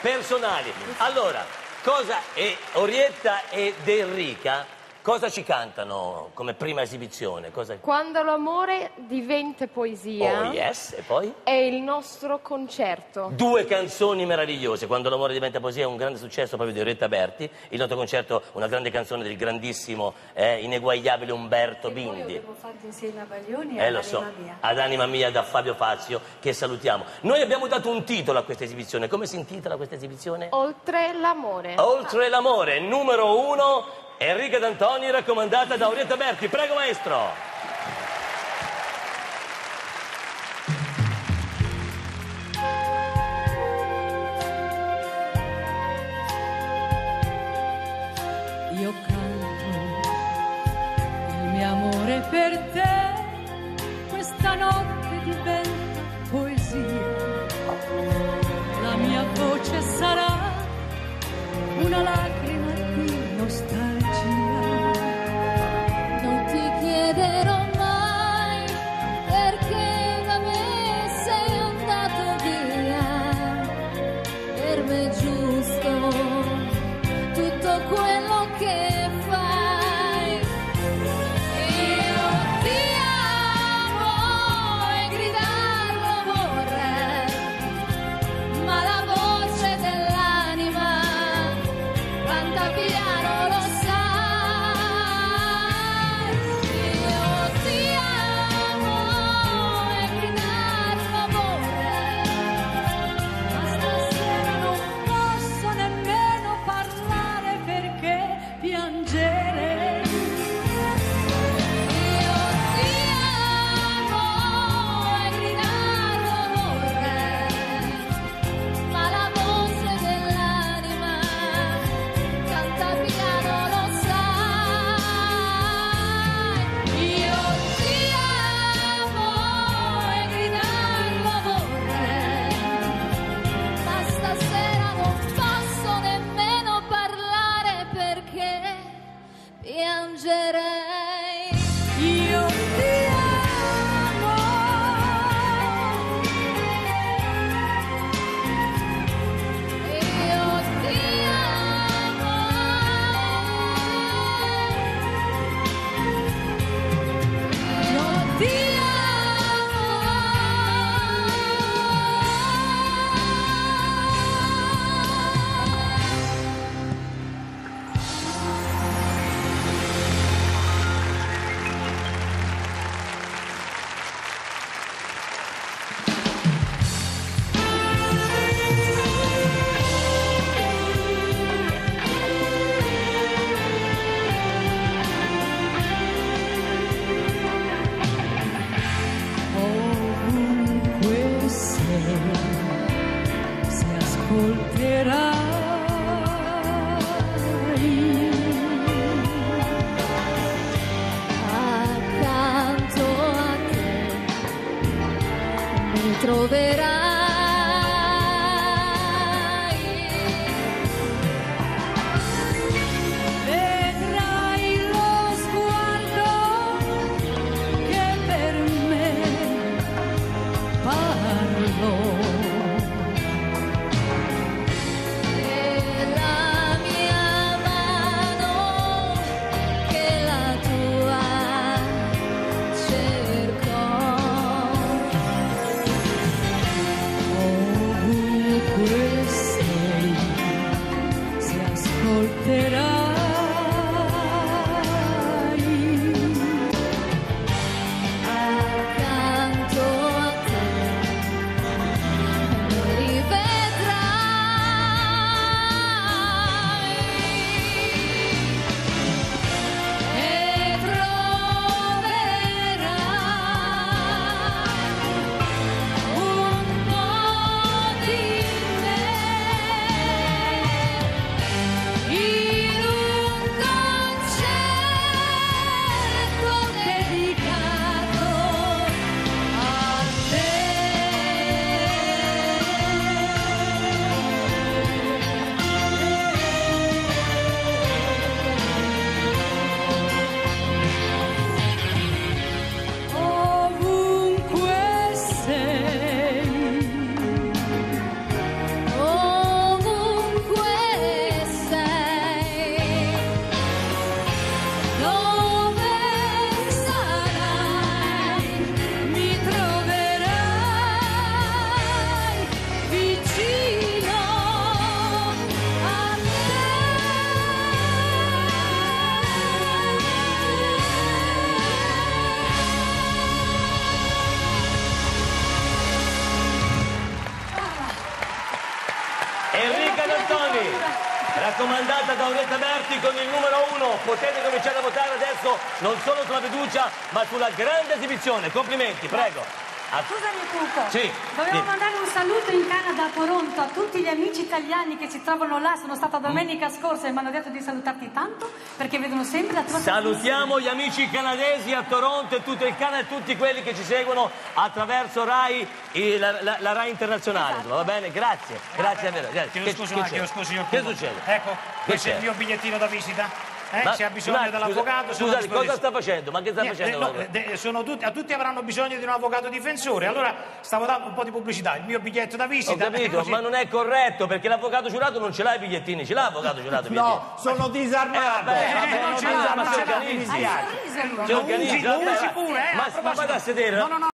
personali. Allora, cosa è Orietta ed Enrica? Cosa ci cantano come prima esibizione? Cosa... Quando l'amore diventa poesia Oh yes, e poi? è il nostro concerto. Due canzoni meravigliose, Quando l'amore diventa poesia è un grande successo proprio di Orietta Berti, il nostro concerto una grande canzone del grandissimo, eh, ineguagliabile Umberto Poi io Bindi. devo farti insieme a Baglioni e Eh lo so, mia. ad anima mia da Fabio Fazio che salutiamo. Noi abbiamo dato un titolo a questa esibizione, come si intitola questa esibizione? Oltre l'amore. Oltre l'amore, numero uno, Enrica D'Antoni raccomandata da Orietta Berti. Prego maestro. Io canto il mio amore per te, questa notte ascolterai. Accanto a te mi troverai ascolterai raccomandata da Auretta Berti con il numero uno. Potete cominciare a votare adesso non solo sulla fiducia, ma sulla grande esibizione. Complimenti, prego. A- Scusami Cuco, Sì, volevo sì. mandare un saluto in Canada a Toronto a tutti gli amici italiani che si trovano là, sono stata domenica scorsa e mi hanno detto di salutarti tanto perché vedono sempre la tua Salutiamo gli amici canadesi a Toronto e tutto il Canada e tutti quelli che ci seguono attraverso Rai, la, la- la Rai internazionale. insomma, Va bene? Grazie, grazie davvero. grazie. Chiedo Che- scusa, che chiedo scusa, signor Che Cuco. succede? Ecco, questo è il mio bigliettino da visita. Eh, Ma- se ha bisogno scusate, dell'avvocato, Scusate, cosa sta facendo? Ma che sta Niente, facendo? no, de- sono tutti, a tutti avranno bisogno di un avvocato difensore, allora stavo dando un po' di pubblicità, il mio biglietto da visita. Ho capito, ma non è corretto perché l'avvocato giurato non ce l'ha i bigliettini, ce l'ha l'avvocato giurato No, sono disarmato. Eh, vabbè, vabbè, non ce l'ha, ma non si organizzi. mi Si Lo organizza, usi, lo pure, eh, Ma, ma vada a sedere. No, no, no.